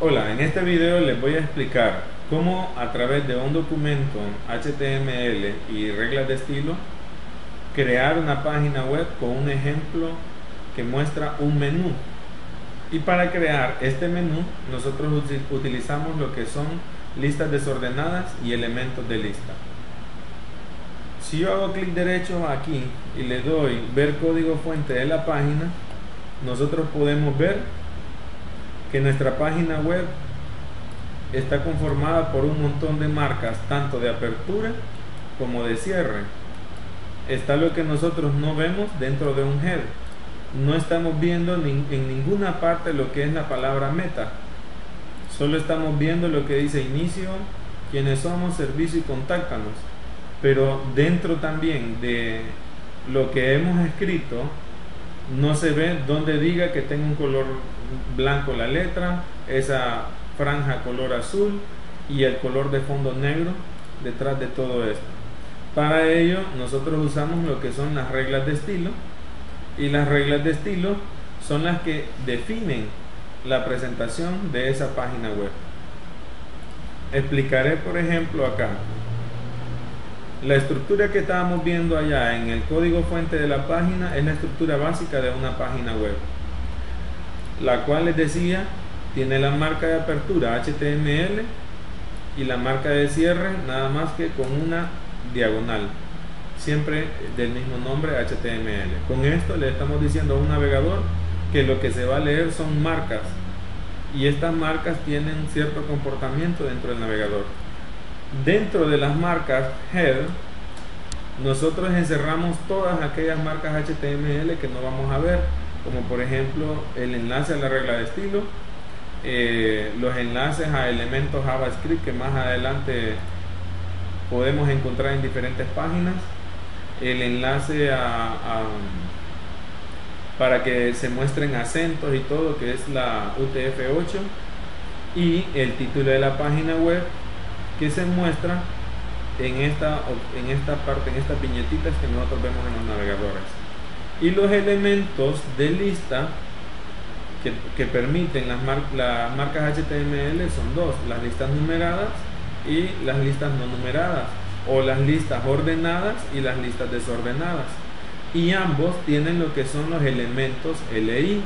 Hola, en este video les voy a explicar cómo a través de un documento HTML y reglas de estilo crear una página web con un ejemplo que muestra un menú. Y para crear este menú nosotros utilizamos lo que son listas desordenadas y elementos de lista. Si yo hago clic derecho aquí y le doy ver código fuente de la página nosotros podemos ver que nuestra página web está conformada por un montón de marcas, tanto de apertura como de cierre. Está lo que nosotros no vemos dentro de un head. No estamos viendo en ninguna parte lo que es la palabra meta. Solo estamos viendo lo que dice inicio, quienes somos, servicio y contáctanos. Pero dentro también de lo que hemos escrito, no se ve donde diga que tenga un color blanco la letra, esa franja color azul y el color de fondo negro detrás de todo esto. Para ello nosotros usamos lo que son las reglas de estilo y las reglas de estilo son las que definen la presentación de esa página web. Explicaré por ejemplo acá la estructura que estábamos viendo allá en el código fuente de la página es la estructura básica de una página web la cual les decía tiene la marca de apertura HTML y la marca de cierre nada más que con una diagonal siempre del mismo nombre HTML con esto le estamos diciendo a un navegador que lo que se va a leer son marcas y estas marcas tienen cierto comportamiento dentro del navegador. Dentro de las marcas head nosotros encerramos todas aquellas marcas HTML que no vamos a ver como por ejemplo el enlace a la regla de estilo, eh, los enlaces a elementos JavaScript que más adelante podemos encontrar en diferentes páginas, el enlace a, para que se muestren acentos y todo que es la UTF-8 y el título de la página web que se muestra en esta, en esta parte, en estas viñetitas que nosotros vemos en los navegadores y los elementos de lista que, permiten las, las marcas HTML son dos, las listas numeradas y las listas no numeradas o las listas ordenadas y las listas desordenadas. Y ambos tienen lo que son los elementos LI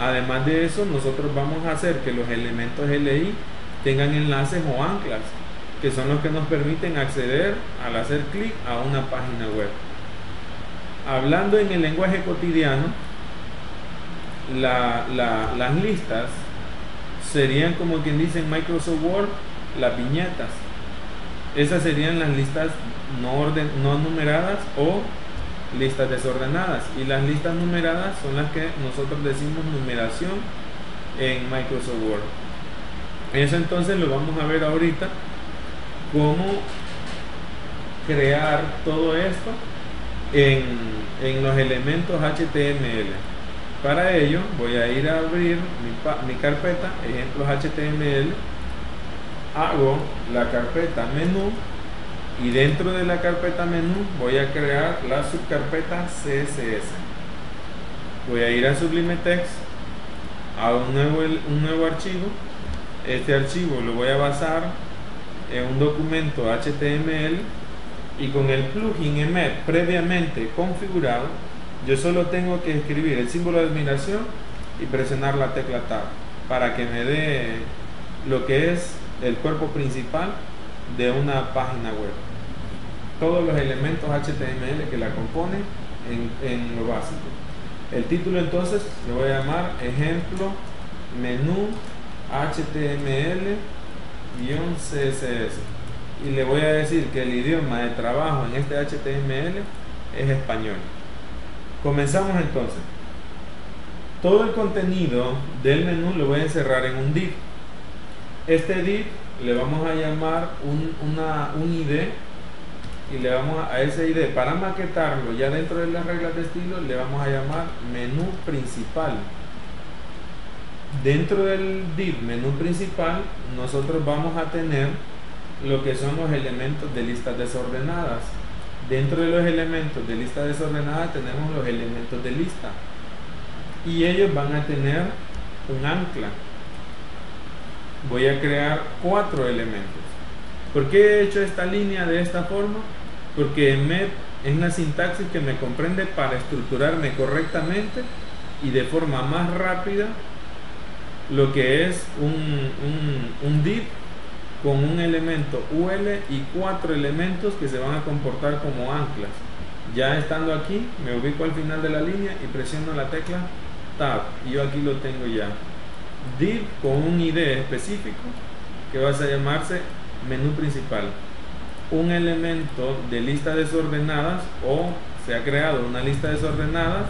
además de eso nosotros vamos a hacer que los elementos LI tengan enlaces o anclas que son los que nos permiten acceder al hacer clic a una página web hablando en el lenguaje cotidiano, las listas serían como quien dice en Microsoft Word, las viñetas. Esas serían las listas no, orden, no numeradas o listas desordenadas. Y las listas numeradas son las que nosotros decimos numeración en Microsoft Word. Eso entonces lo vamos a ver ahorita, cómo crear todo esto en, los elementos HTML. Para ello voy a ir a abrir mi, mi carpeta, ejemplos HTML, hago la carpeta menú y dentro de la carpeta menú voy a crear la subcarpeta CSS. Voy a ir a Sublime Text, a un nuevo, un nuevo archivo. Este archivo lo voy a basar en un documento HTML y con el plugin EMET previamente configurado, yo solo tengo que escribir el símbolo de admiración y presionar la tecla Tab para que me dé lo que es el cuerpo principal de una página web. Todos los elementos HTML que la componen en, en lo básico. El título entonces lo voy a llamar ejemplo menú HTML-CSS y le voy a decir que el idioma de trabajo en este HTML es español. Comenzamos entonces. Todo el contenido del menú lo voy a encerrar en un div. Este div le vamos a llamar un, una, un ID y le vamos a, a ese ID para maquetarlo ya dentro de las reglas de estilo le vamos a llamar menú principal dentro del div menú principal nosotros vamos a tener lo que son los elementos de listas desordenadas. Dentro de los elementos de lista desordenada tenemos los elementos de lista y ellos van a tener un ancla. voy a crear cuatro elementos. ¿Por qué he hecho esta línea de esta forma? Porque MEP es una sintaxis que me comprende para estructurarme correctamente y de forma más rápida lo que es un, un, div con un elemento UL y cuatro elementos que se van a comportar como anclas. Ya estando aquí, me ubico al final de la línea y presiono la tecla Tab. Y yo aquí lo tengo ya. Div con un ID específico que va a llamarse menú principal. Un elemento de lista desordenadas o se ha creado una lista desordenada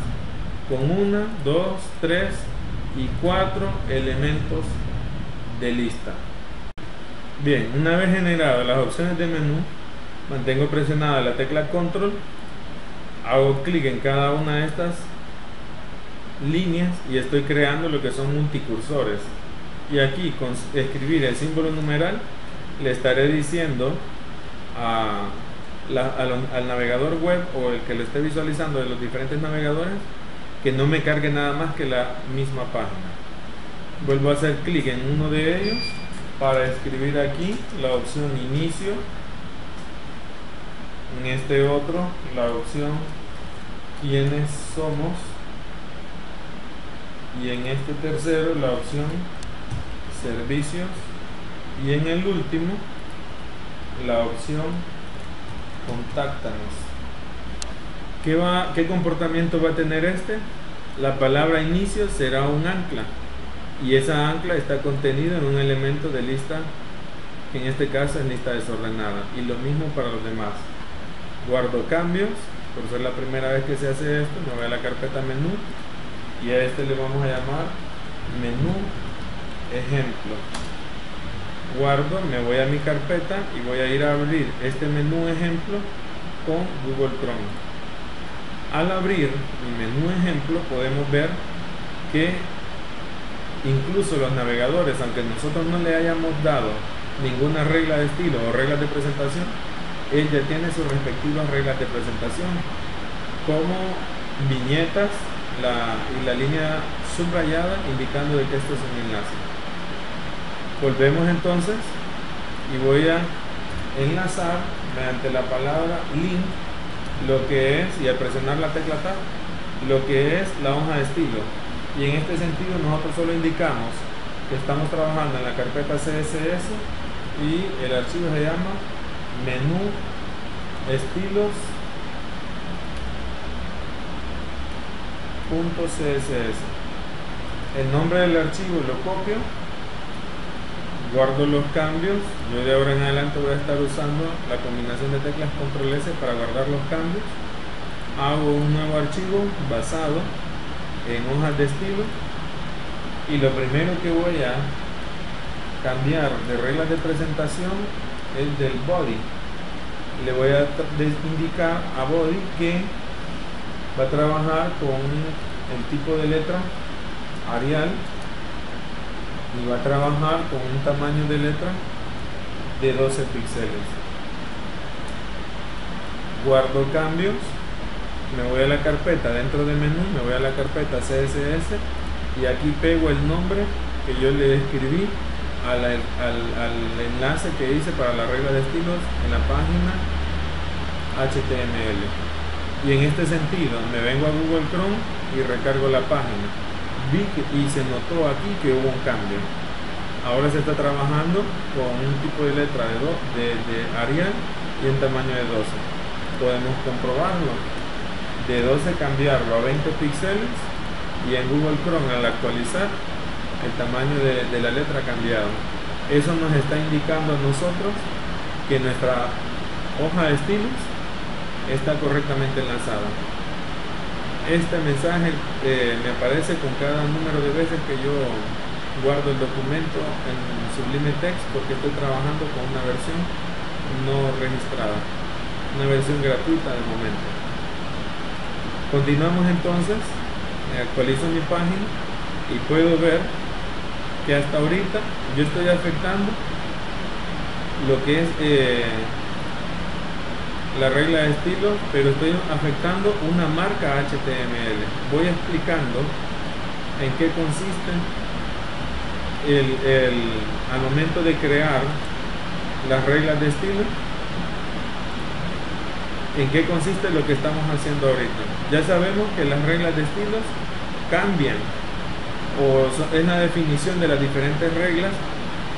con una, dos, tres y cuatro elementos de lista. Bien, una vez generadas las opciones de menú, mantengo presionada la tecla control, hago clic en cada una de estas líneas y estoy creando lo que son multicursores. Y aquí con escribir el símbolo numeral le estaré diciendo al, navegador web o el que lo esté visualizando de los diferentes navegadores que no me cargue nada más que la misma página. Vuelvo a hacer clic en uno de ellos para escribir aquí la opción inicio. En este otro la opción quiénes somos. Y en este tercero la opción servicios. Y en el último la opción contáctanos. ¿Qué, va, ¿Qué comportamiento va a tener este? La palabra inicio será un ancla y esa ancla está contenida en un elemento de lista que en este caso es lista desordenada y lo mismo para los demás. Guardo cambios, por ser la primera vez que se hace esto, me voy a la carpeta menú y a este le vamos a llamar menú ejemplo. Guardo, me voy a mi carpeta y voy a ir a abrir este menú ejemplo con Google Chrome. Al abrir mi menú ejemplo podemos ver que incluso los navegadores, aunque nosotros no le hayamos dado ninguna regla de estilo o reglas de presentación, él ya tiene sus respectivas reglas de presentación, como viñetas y la línea subrayada indicando de que esto es un enlace. Volvemos entonces y voy a enlazar mediante la palabra link lo que es, y al presionar la tecla Tab, lo que es la hoja de estilo. Y en este sentido nosotros solo indicamos que estamos trabajando en la carpeta CSS y el archivo se llama menú estilos .css el nombre del archivo lo copio guardo los cambios. Yo de ahora en adelante voy a estar usando la combinación de teclas control S para guardar los cambios. Hago un nuevo archivo basado en hojas de estilo y lo primero que voy a cambiar de reglas de presentación es del body. Le voy a indicar a body que va a trabajar con el tipo de letra Arial y va a trabajar con un tamaño de letra de 12 píxeles. Guardo cambios me voy a la carpeta dentro de menú me voy a la carpeta CSS y aquí pego el nombre que yo le escribí al, al enlace que hice para la regla de estilos en la página HTML y en este sentido me vengo a Google Chrome y recargo la página vi y se notó aquí que hubo un cambio. Ahora se está trabajando con un tipo de letra de, de, de Arial y en tamaño de 12. Podemos comprobarlo. De 12 cambiarlo a 20 píxeles y en Google Chrome al actualizar el tamaño de, la letra cambiado. Eso nos está indicando a nosotros que nuestra hoja de estilos está correctamente enlazada este mensaje eh, me aparece con cada número de veces que yo guardo el documento en Sublime Text porque estoy trabajando con una versión no registrada, una versión gratuita de momento. Continuamos entonces, actualizo mi página y puedo ver que hasta ahorita yo estoy afectando lo que es eh, la regla de estilo, pero estoy afectando una marca HTML. Voy explicando en qué consiste al momento de crear las reglas de estilo, en qué consiste lo que estamos haciendo ahorita. Ya sabemos que las reglas de estilos cambian o es la definición de las diferentes reglas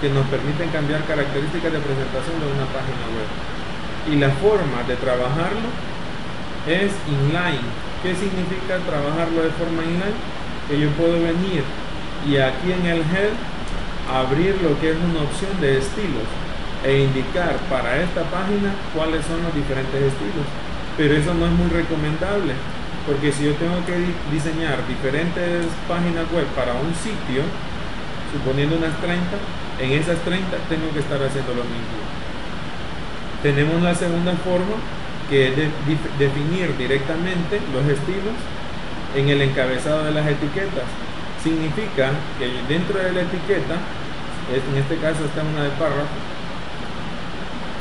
que nos permiten cambiar características de presentación de una página web. Y la forma de trabajarlo es inline. ¿Qué significa trabajarlo de forma inline? Que yo puedo venir y aquí en el head abrir lo que es una opción de estilos e indicar para esta página cuáles son los diferentes estilos. Pero eso no es muy recomendable, porque si yo tengo que diseñar diferentes páginas web para un sitio, suponiendo unas 30, en esas 30 tengo que estar haciendo lo mismo. Tenemos la segunda forma, que es definir directamente los estilos en el encabezado de las etiquetas. Significa que dentro de la etiqueta, en este caso está una de párrafo,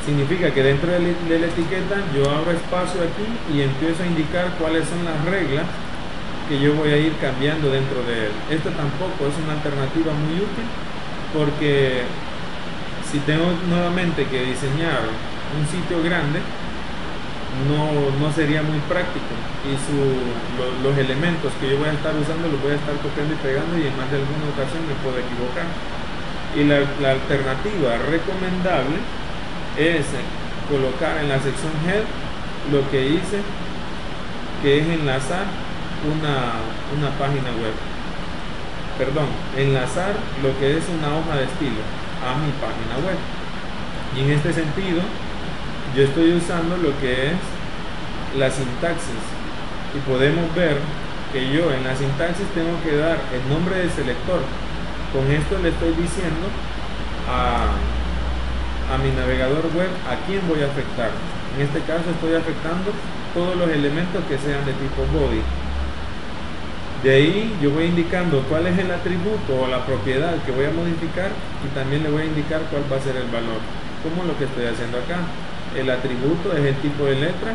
significa que dentro de la etiqueta yo abro espacio aquí y empiezo a indicar cuáles son las reglas que yo voy a ir cambiando dentro de él. Esto tampoco es una alternativa muy útil porque si tengo nuevamente que diseñar un sitio grande, no, sería muy práctico y los elementos que yo voy a estar usando los voy a estar copiando y pegando y en más de alguna ocasión me puedo equivocar. Y la alternativa recomendable es colocar en la sección head lo que hice que es enlazar una, una página web perdón, enlazar lo que es una hoja de estilo a mi página web. Y en este sentido, yo estoy usando lo que es la sintaxis. Y podemos ver que yo en la sintaxis tengo que dar el nombre del selector. Con esto le estoy diciendo a, a mi navegador web a quién voy a afectar. En este caso estoy afectando todos los elementos que sean de tipo body. De ahí yo voy indicando cuál es el atributo o la propiedad que voy a modificar y también le voy a indicar cuál va a ser el valor, como lo que estoy haciendo acá. El atributo es el tipo de letra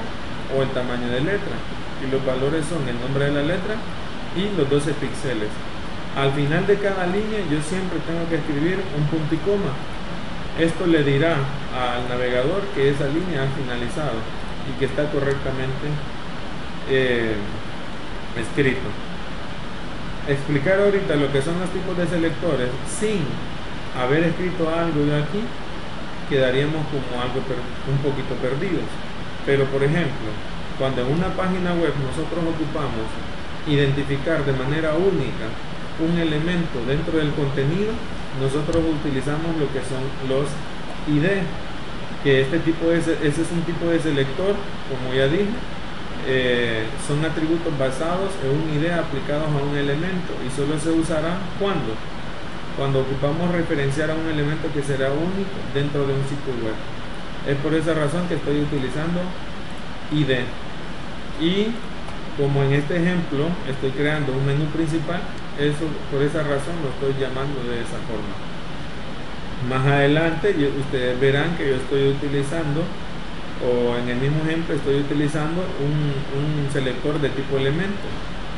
o el tamaño de letra y los valores son el nombre de la letra y los 12 píxeles. Al final de cada línea yo siempre tengo que escribir un punto y coma. Esto le dirá al navegador que esa línea ha finalizado y que está correctamente eh, escrito explicar ahorita lo que son los tipos de selectores sin haber escrito algo de aquí, quedaríamos como algo un poquito perdidos. Pero por ejemplo, cuando en una página web nosotros ocupamos identificar de manera única un elemento dentro del contenido, nosotros utilizamos lo que son los ID, que este tipo de, ese es un tipo de selector, como ya dije, eh, son atributos basados en una idea aplicados a un elemento y solo se usará cuando cuando ocupamos referenciar a un elemento que será único dentro de un sitio web. Es por esa razón que estoy utilizando id y como en este ejemplo estoy creando un menú principal eso por esa razón lo estoy llamando de esa forma. Más adelante ustedes verán que yo estoy utilizando o en el mismo ejemplo estoy utilizando un, selector de tipo elemento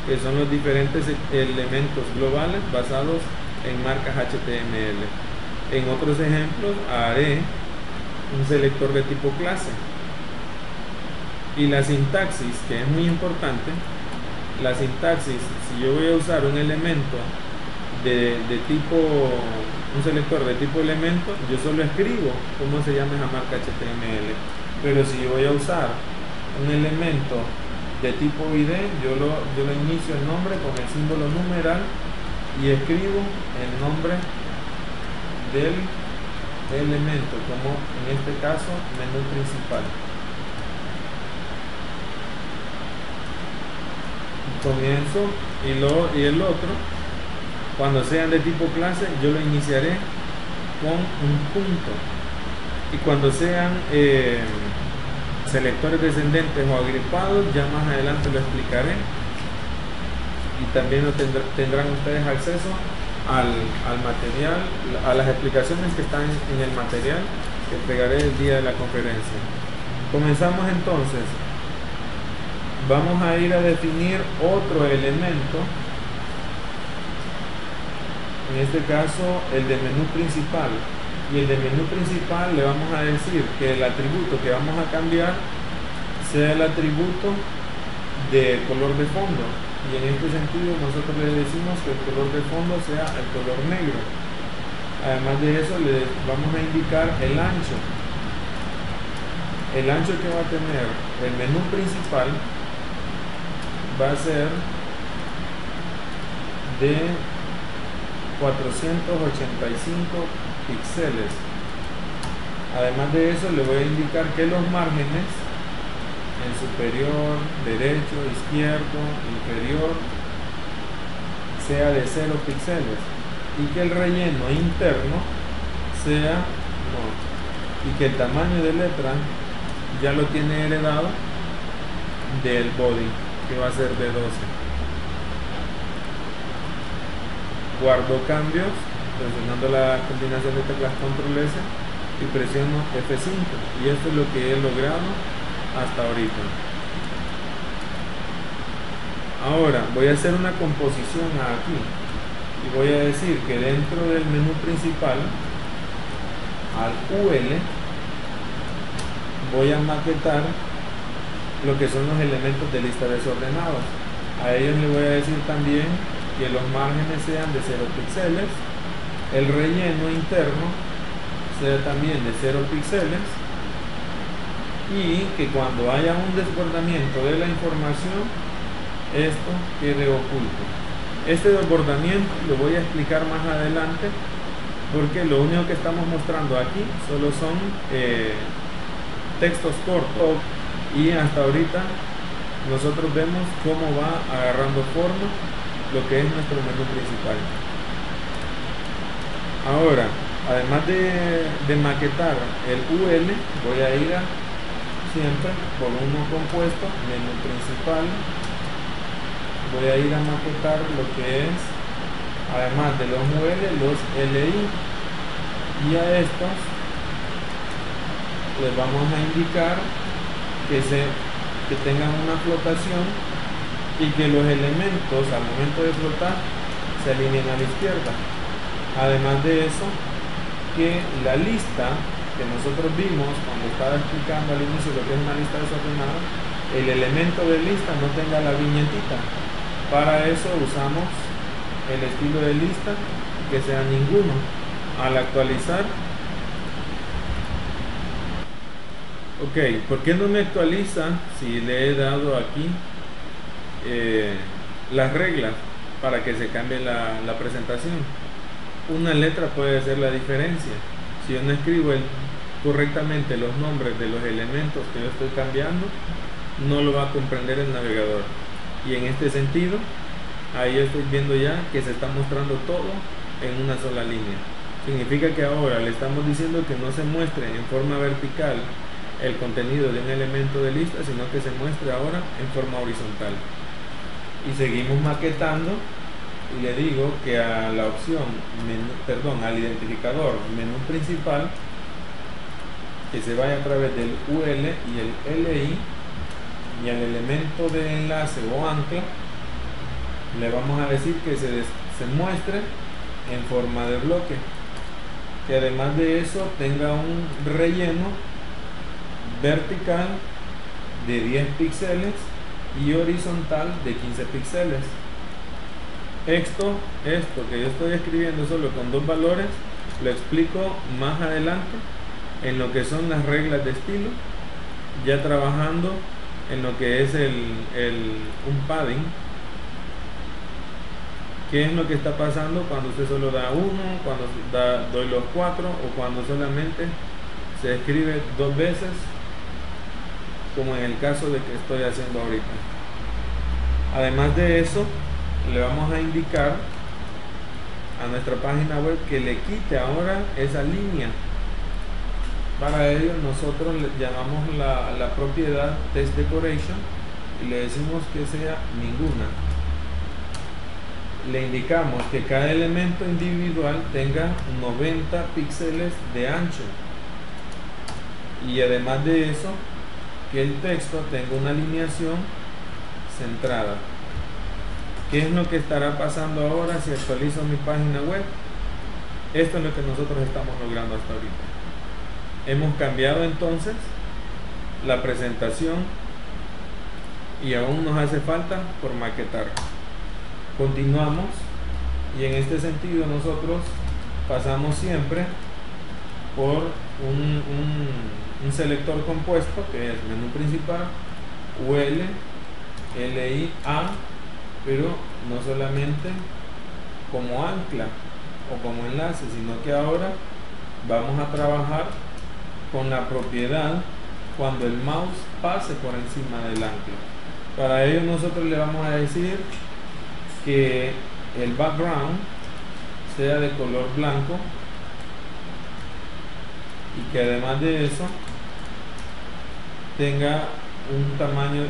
que son los diferentes elementos globales basados en marcas HTML en otros ejemplos haré un selector de tipo clase. Y la sintaxis que es muy importante la sintaxis si yo voy a usar un elemento de, de tipo un selector de tipo elemento yo solo escribo cómo se llama esa marca HTML pero si yo voy a usar un elemento de tipo ID, yo lo, yo lo inicio el nombre con el símbolo numeral y escribo el nombre del elemento, como en este caso menú principal. Comienzo y, lo, y el otro, cuando sean de tipo clase, yo lo iniciaré con un punto. Y cuando sean eh, selectores descendentes o agripados, ya más adelante lo explicaré. Y también tendrán ustedes acceso al, material, a las explicaciones que están en el material que pegaré el día de la conferencia. Comenzamos entonces. Vamos a ir a definir otro elemento. En este caso el de menú principal. Y el de menú principal le vamos a decir que el atributo que vamos a cambiar sea el atributo de color de fondo. Y en este sentido nosotros le decimos que el color de fondo sea el color negro. Además de eso le vamos a indicar el ancho. El ancho que va a tener el menú principal va a ser de 485 píxeles. Además de eso le voy a indicar que los márgenes en superior, derecho, izquierdo, inferior sea de 0 píxeles y que el relleno interno sea y que el tamaño de letra ya lo tiene heredado del body que va a ser de 12 guardo cambios presionando la combinación de teclas control S y presiono F5 y esto es lo que he logrado hasta ahorita. Ahora voy a hacer una composición aquí. Y voy a decir que dentro del menú principal al UL voy a maquetar lo que son los elementos de lista desordenados a ellos le voy a decir también que los márgenes sean de 0 píxeles, el relleno interno sea también de 0 píxeles y que cuando haya un desbordamiento de la información esto quede oculto. Este desbordamiento lo voy a explicar más adelante porque lo único que estamos mostrando aquí solo son eh, textos cortos y hasta ahorita nosotros vemos cómo va agarrando forma lo que es nuestro menú principal. Ahora, además de, maquetar el UL, voy a ir a siempre por uno compuesto, menú principal, voy a ir a maquetar lo que es, además de los UL, los LI, y a estos les vamos a indicar que, se, que tengan una flotación y que los elementos al momento de flotar se alineen a la izquierda. Además de eso, que la lista que nosotros vimos cuando estaba explicando al inicio lo que es una lista desordenada, el elemento de lista no tenga la viñetita. Para eso usamos el estilo de lista que sea ninguno. Al actualizar, ok, ¿por qué no me actualiza si le he dado aquí eh, las reglas para que se cambie la, presentación. Una letra puede ser la diferencia. Si yo no escribo correctamente los nombres de los elementos que yo estoy cambiando, no lo va a comprender el navegador. Y en este sentido, ahí estoy viendo ya que se está mostrando todo en una sola línea. Significa que ahora le estamos diciendo que no se muestre en forma vertical el contenido de un elemento de lista, sino que se muestre ahora en forma horizontal. Y seguimos maquetando y le digo que a la opción perdón al identificador menú principal que se vaya a través del UL y el LI y al elemento de enlace o ancla le vamos a decir que se, se muestre en forma de bloque que además de eso tenga un relleno vertical de 10 píxeles y horizontal de 15 píxeles. Esto, esto que yo estoy escribiendo solo con dos valores, lo explico más adelante en lo que son las reglas de estilo, ya trabajando en lo que es el, un padding, qué es lo que está pasando cuando usted solo da uno, cuando da, doy los cuatro o cuando solamente se escribe dos veces como en el caso de que estoy haciendo ahorita. Además de eso, le vamos a indicar a nuestra página web que le quite ahora esa línea. Para ello nosotros le llamamos la, propiedad test decoration y le decimos que sea ninguna. Le indicamos que cada elemento individual tenga 90 píxeles de ancho y además de eso el texto tenga una alineación centrada. ¿Qué es lo que estará pasando ahora si actualizo mi página web? Esto es lo que nosotros estamos logrando hasta ahorita. Hemos cambiado entonces la presentación y aún nos hace falta por maquetar. Continuamos y en este sentido nosotros pasamos siempre por un, selector compuesto que es menú principal, UL, LI, A, pero no solamente como ancla o como enlace, sino que ahora vamos a trabajar con la propiedad cuando el mouse pase por encima del ancla. Para ello nosotros le vamos a decir que el background sea de color blanco y que además de eso tenga un tamaño,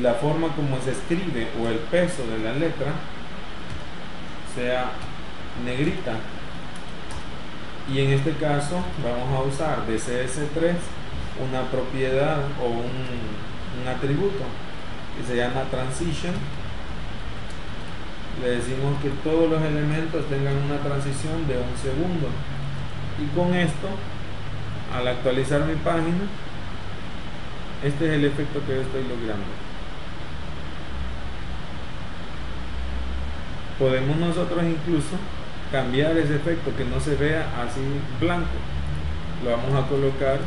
la forma como se escribe o el peso de la letra sea negrita. Y en este caso vamos a usar de CS3 una propiedad o un, un atributo que se llama transition. Le decimos que todos los elementos tengan una transición de un segundo. Y con esto al actualizar mi página este es el efecto que yo estoy logrando. Podemos nosotros incluso cambiar ese efecto que no se vea así blanco. Lo vamos a colocar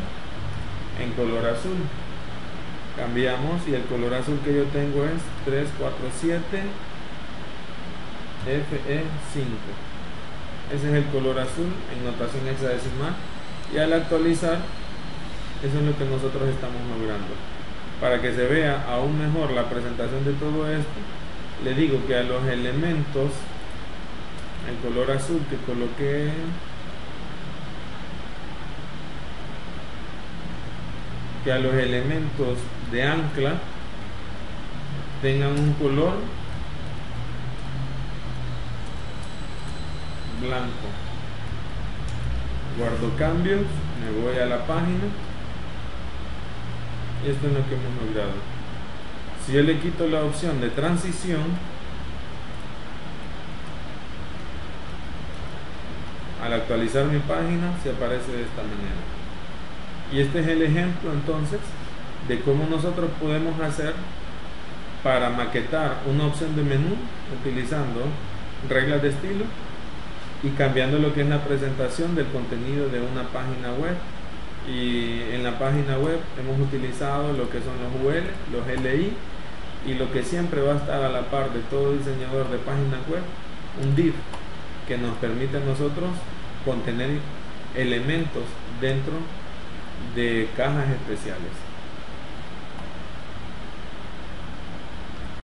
en color azul. Cambiamos y el color azul que yo tengo es 347 FE5 ese es el color azul en notación hexadecimal y al actualizar eso es lo que nosotros estamos logrando para que se vea aún mejor la presentación de todo esto le digo que a los elementos el color azul que coloqué que a los elementos de ancla tengan un color blanco guardo cambios me voy a la página. Esto es lo que hemos logrado. Si yo le quito la opción de transición al actualizar mi página se aparece de esta manera. Y este es el ejemplo entonces de cómo nosotros podemos hacer para maquetar una opción de menú utilizando reglas de estilo y cambiando lo que es la presentación del contenido de una página web y en la página web hemos utilizado lo que son los UL, los LI y lo que siempre va a estar a la par de todo diseñador de páginas web, un div que nos permite a nosotros contener elementos dentro de cajas especiales.